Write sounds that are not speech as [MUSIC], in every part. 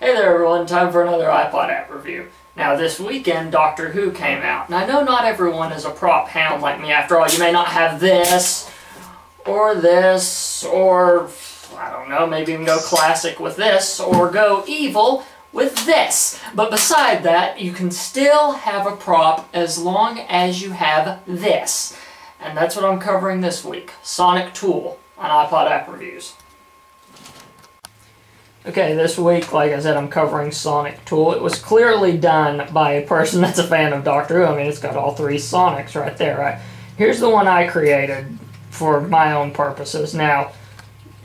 Hey there everyone, time for another iPod app review. Now this weekend Doctor Who came out, and I know not everyone is a prop hound like me. After all, you may not have this, or this, or I don't know, maybe even go classic with this, or go evil with this. But beside that, you can still have a prop as long as you have this. And that's what I'm covering this week, Sonic Tool on iPod app reviews. Okay, this week, like I said, I'm covering Sonic Tool. It was clearly done by a person [LAUGHS] that's a fan of Doctor Who. I mean, it's got all three Sonics right there, right? Here's the one I created for my own purposes. Now,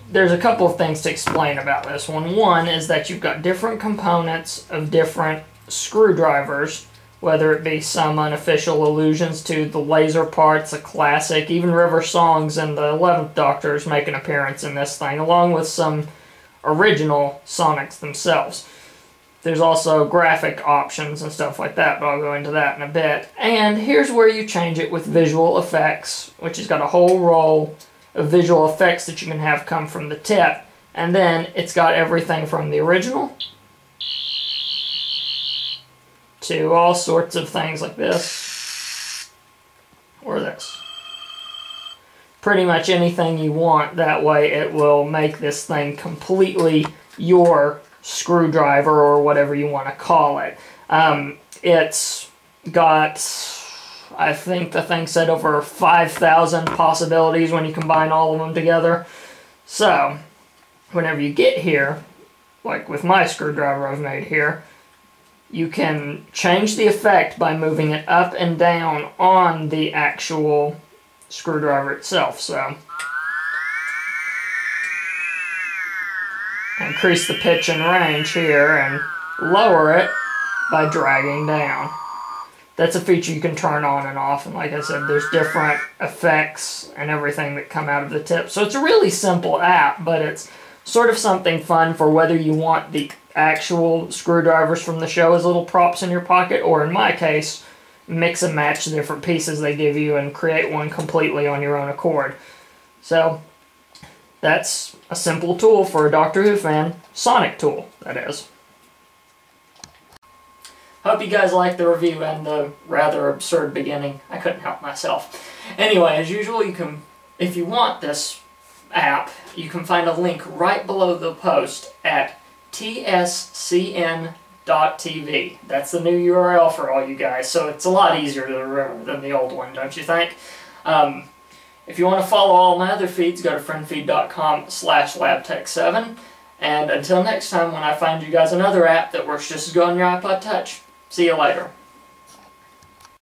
there's a couple of things to explain about this one. One is that you've got different components of different screwdrivers, whether it be some unofficial allusions to the laser parts, a classic, even River Songs and the 11th Doctors make an appearance in this thing, along with some original Sonics themselves. There's also graphic options and stuff like that, but I'll go into that in a bit. And here's where you change it with visual effects, which has got a whole roll of visual effects that you can have come from the tip. And then it's got everything from the original to all sorts of things like this or this pretty much anything you want. That way it will make this thing completely your screwdriver or whatever you want to call it. Um, it's got, I think the thing said over 5,000 possibilities when you combine all of them together. So, whenever you get here, like with my screwdriver I've made here, you can change the effect by moving it up and down on the actual screwdriver itself. So increase the pitch and range here and lower it by dragging down. That's a feature you can turn on and off, and like I said, there's different effects and everything that come out of the tip. So it's a really simple app, but it's sort of something fun for whether you want the actual screwdrivers from the show as little props in your pocket, or in my case, mix and match the different pieces they give you and create one completely on your own accord. So that's a simple tool for a Doctor Who fan. Sonic tool, that is. Hope you guys liked the review and the rather absurd beginning. I couldn't help myself. Anyway, as usual, you can, if you want this app, you can find a link right below the post at tscn TV. That's the new URL for all you guys, so it's a lot easier to remember than the old one, don't you think? Um, if you want to follow all my other feeds, go to friendfeed.com slash labtech7. And until next time, when I find you guys another app that works just as good on your iPod Touch, see you later.